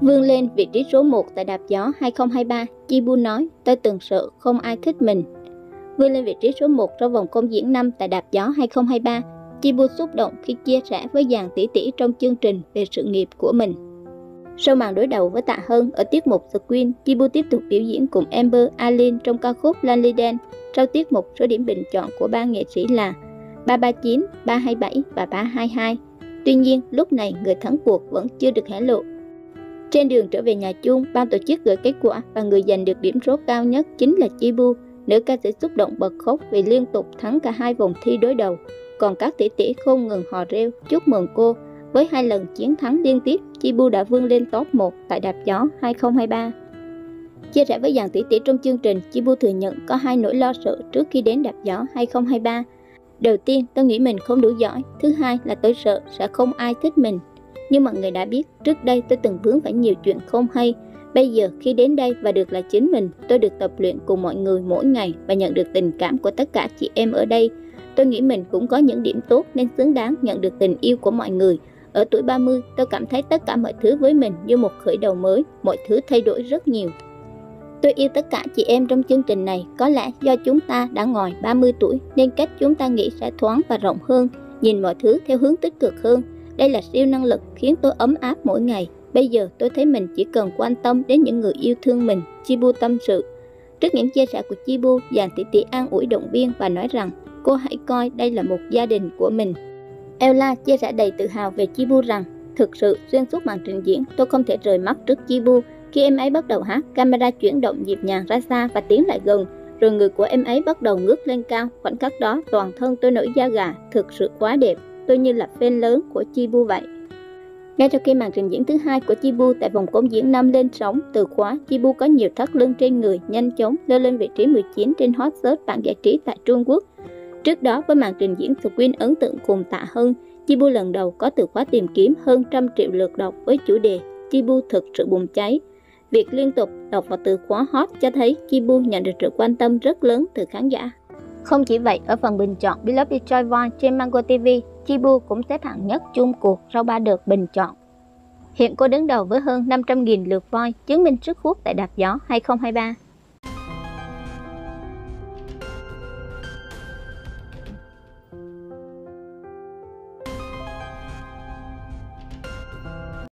Vươn lên vị trí số 1 tại đạp gió 2023, Chibu nói, tôi từng sợ không ai thích mình. Vươn lên vị trí số 1 trong vòng công diễn năm tại đạp gió 2023, Chibu xúc động khi chia sẻ với dàn tỷ tỷ trong chương trình về sự nghiệp của mình. Sau màn đối đầu với Tạ Hân ở tiết mục The Queen, Chibu tiếp tục biểu diễn cùng Amber Alin trong ca khúc Lonely Dance. Sau tiết mục, số điểm bình chọn của ba nghệ sĩ là 339, 327 và 322. Tuy nhiên, lúc này người thắng cuộc vẫn chưa được hé lộ. Trên đường trở về nhà chung, ban tổ chức gửi kết quả và người giành được điểm số cao nhất chính là Chibu. Nữ ca sĩ xúc động bật khóc vì liên tục thắng cả hai vòng thi đối đầu. Còn các tỷ tỷ không ngừng hò reo chúc mừng cô. Với hai lần chiến thắng liên tiếp, Chibu đã vươn lên top 1 tại đạp gió 2023. Chia sẻ với dàn tỷ tỷ trong chương trình, Chibu thừa nhận có hai nỗi lo sợ trước khi đến đạp gió 2023. Đầu tiên, tôi nghĩ mình không đủ giỏi. Thứ hai là tôi sợ sẽ không ai thích mình. Nhưng mọi người đã biết, trước đây tôi từng vướng phải nhiều chuyện không hay. Bây giờ khi đến đây và được là chính mình, tôi được tập luyện cùng mọi người mỗi ngày và nhận được tình cảm của tất cả chị em ở đây. Tôi nghĩ mình cũng có những điểm tốt nên xứng đáng nhận được tình yêu của mọi người. Ở tuổi 30, tôi cảm thấy tất cả mọi thứ với mình như một khởi đầu mới, mọi thứ thay đổi rất nhiều. Tôi yêu tất cả chị em trong chương trình này, có lẽ do chúng ta đã ngoài 30 tuổi nên cách chúng ta nghĩ sẽ thoáng và rộng hơn, nhìn mọi thứ theo hướng tích cực hơn. Đây là siêu năng lực khiến tôi ấm áp mỗi ngày. Bây giờ tôi thấy mình chỉ cần quan tâm đến những người yêu thương mình, Chibu tâm sự. Trước những chia sẻ của Chibu, dàn tỷ tỷ an ủi động viên và nói rằng cô hãy coi đây là một gia đình của mình. Ella chia sẻ đầy tự hào về Chibu rằng thực sự xuyên suốt màn trình diễn tôi không thể rời mắt trước Chibu khi em ấy bắt đầu hát, camera chuyển động nhịp nhàng ra xa và tiến lại gần, rồi người của em ấy bắt đầu ngước lên cao. Khoảnh khắc đó, toàn thân tôi nổi da gà, thực sự quá đẹp. Tôi như là fan lớn của Chibu vậy. Ngay sau khi màn trình diễn thứ hai của Chibu tại vòng công diễn năm lên sóng từ khóa, Chibu có nhiều thắt lưng trên người, nhanh chóng leo lên vị trí 19 trên hot search bảng giải trí tại Trung Quốc. Trước đó với màn trình diễn Queen ấn tượng cùng Tạ Hân, Chibu lần đầu có từ khóa tìm kiếm hơn trăm triệu lượt đọc với chủ đề Chibu thực sự bùng cháy, Việc liên tục đọc vào từ khóa hot cho thấy Chibu nhận được sự quan tâm rất lớn từ khán giả. Không chỉ vậy, ở phần bình chọn Beloved Joy Voice trên Mango TV, Chibu cũng xếp hạng nhất chung cuộc sau 3 đợt bình chọn. Hiện cô đứng đầu với hơn 500.000 lượt voi, chứng minh sức hút tại đạp gió 2023.